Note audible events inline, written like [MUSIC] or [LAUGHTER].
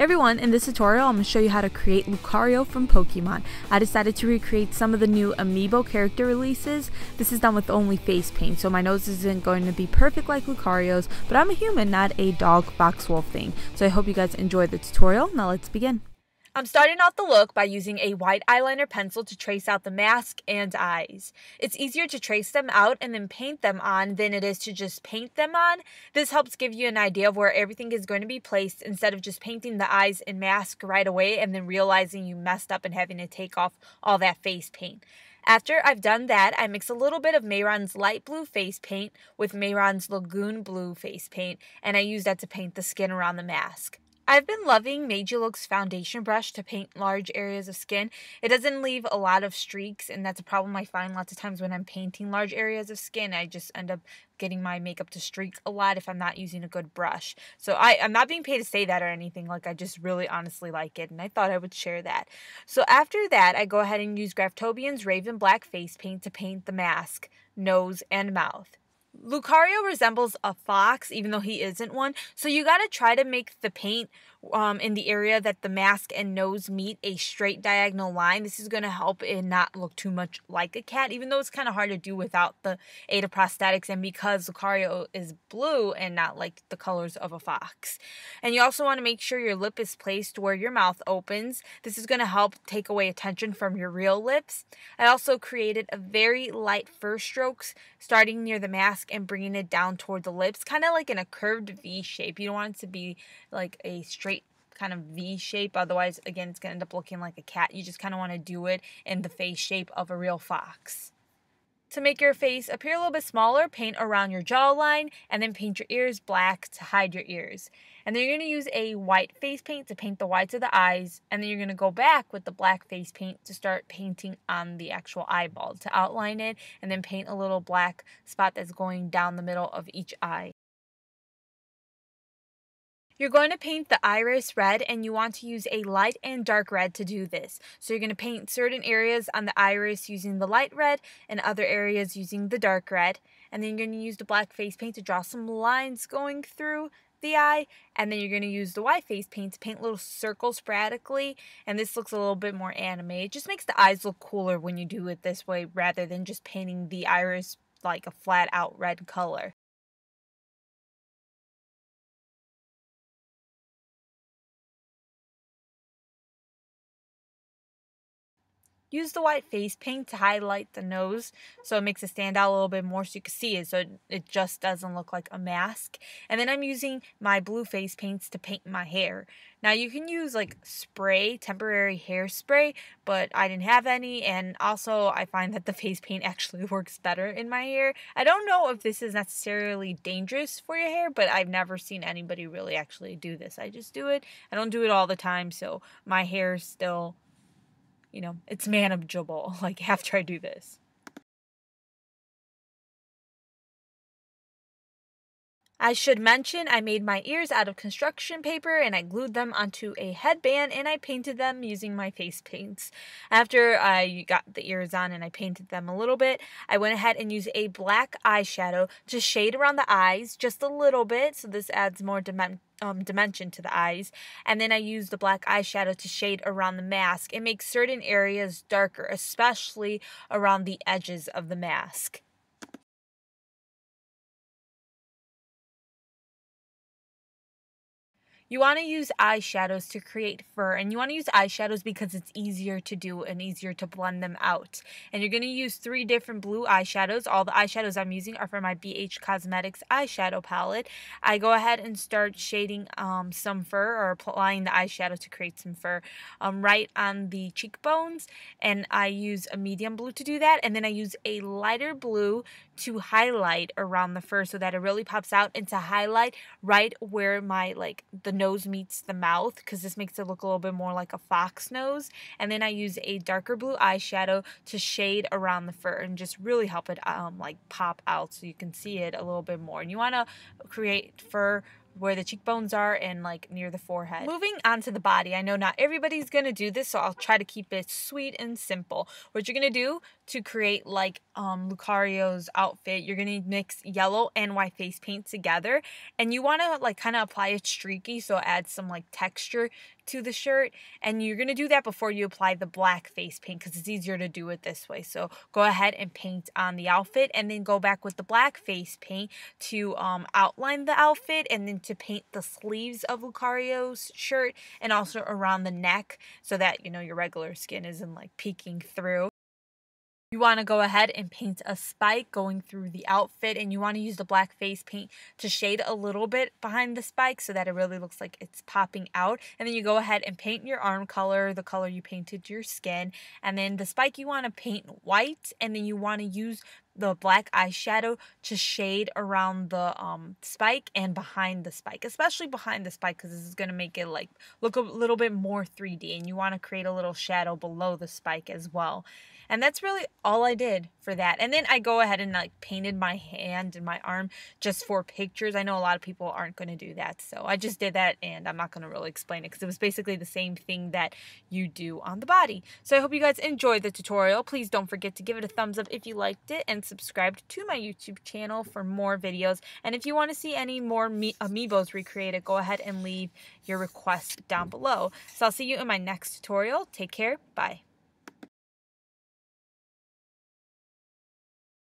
Everyone, in this tutorial I'm going to show you how to create Lucario from Pokemon. I decided to recreate some of the new Amiibo character releases. This is done with only face paint, so my nose isn't going to be perfect like Lucario's, but I'm a human, not a dog, fox, wolf thing. So I hope you guys enjoyed the tutorial. Now let's begin. I'm starting out the look by using a white eyeliner pencil to trace out the mask and eyes. It's easier to trace them out and then paint them on than it is to just paint them on. This helps give you an idea of where everything is going to be placed instead of just painting the eyes and mask right away and then realizing you messed up and having to take off all that face paint. After I've done that, I mix a little bit of Mehron's light blue face paint with Mehron's Lagoon blue face paint, and I use that to paint the skin around the mask. I've been loving Look's foundation brush to paint large areas of skin. It doesn't leave a lot of streaks, and that's a problem I find lots of times when I'm painting large areas of skin. I just end up getting my makeup to streak a lot if I'm not using a good brush. So I, I'm not being paid to say that or anything. Like, I just really honestly like it, and I thought I would share that. So after that, I go ahead and use Graftobian's Raven Black face paint to paint the mask, nose, and mouth. Lucario resembles a fox, even though he isn't one. So you got to try to make the paint um, in the area that the mask and nose meet a straight diagonal line. This is going to help it not look too much like a cat, even though it's kind of hard to do without the aid of prosthetics and because Lucario is blue and not like the colors of a fox. And you also want to make sure your lip is placed where your mouth opens. This is going to help take away attention from your real lips. I also created a very light fur strokes starting near the mask and bringing it down toward the lips, kind of like in a curved V shape. You don't want it to be like a straight kind of V shape. Otherwise, again, it's going to end up looking like a cat. You just kind of want to do it in the face shape of a real fox. To make your face appear a little bit smaller, paint around your jawline and then paint your ears black to hide your ears. And then you're going to use a white face paint to paint the whites of the eyes. And then you're going to go back with the black face paint to start painting on the actual eyeball to outline it and then paint a little black spot that's going down the middle of each eye. You're going to paint the iris red and you want to use a light and dark red to do this. So you're going to paint certain areas on the iris using the light red and other areas using the dark red. And then you're going to use the black face paint to draw some lines going through the eye and then you're going to use the white face paint to paint little circles sporadically and this looks a little bit more anime. It just makes the eyes look cooler when you do it this way rather than just painting the iris like a flat out red color. Use the white face paint to highlight the nose so it makes it stand out a little bit more so you can see it so it just doesn't look like a mask. And then I'm using my blue face paints to paint my hair. Now you can use like spray, temporary hairspray, but I didn't have any and also I find that the [LAUGHS] face paint actually works better in my hair. I don't know if this is necessarily dangerous for your hair, but I've never seen anybody really actually do this. I just do it. I don't do it all the time, so my hair is still you know, it's manageable, [LAUGHS] like after I do this. I should mention I made my ears out of construction paper and I glued them onto a headband and I painted them using my face paints. After I got the ears on and I painted them a little bit, I went ahead and used a black eyeshadow to shade around the eyes just a little bit so this adds more dimension um, dimension to the eyes. And then I use the black eyeshadow to shade around the mask. It makes certain areas darker, especially around the edges of the mask. You want to use eyeshadows to create fur, and you want to use eyeshadows because it's easier to do and easier to blend them out. And you're going to use three different blue eyeshadows. All the eyeshadows I'm using are from my BH Cosmetics eyeshadow palette. I go ahead and start shading um, some fur or applying the eyeshadow to create some fur um, right on the cheekbones. And I use a medium blue to do that. And then I use a lighter blue to highlight around the fur so that it really pops out and to highlight right where my like the nose meets the mouth because this makes it look a little bit more like a fox nose. And then I use a darker blue eyeshadow to shade around the fur and just really help it um like pop out so you can see it a little bit more. And you want to create fur where the cheekbones are and like near the forehead. Moving on to the body. I know not everybody's to do this, so I'll try to keep it sweet and simple. What you're to do to create like um, Lucario's outfit, you're to mix yellow and white face paint together and you want to like kind of apply it streaky so it adds some like texture to the shirt and you're to do that before you apply the black face paint because it's easier to do it this way. So go ahead and paint on the outfit and then go back with the black face paint to um, outline the outfit and then to paint the sleeves of Lucario's shirt and also around the neck so that, you know, your regular skin isn't like peeking through. You want to go ahead and paint a spike going through the outfit and you want to use the black face paint to shade a little bit behind the spike so that it really looks like it's popping out. And then you go ahead and paint your arm color, the color you painted your skin. And then the spike you want to paint white and then you want to use the black eyeshadow to shade around the um, spike and behind the spike, especially behind the spike because this is going to make it like look a little bit more 3D and you want to create a little shadow below the spike as well. And that's really all I did for that. And then I go ahead and like painted my hand and my arm just for pictures. I know a lot of people aren't going to do that. So I just did that and I'm not going to really explain it because it was basically the same thing that you do on the body. So I hope you guys enjoyed the tutorial. Please don't forget to give it a thumbs up if you liked it and subscribe to my YouTube channel for more videos. And if you want to see any more amiibos recreated, go ahead and leave your request down below. So I'll see you in my next tutorial. Take care. Bye.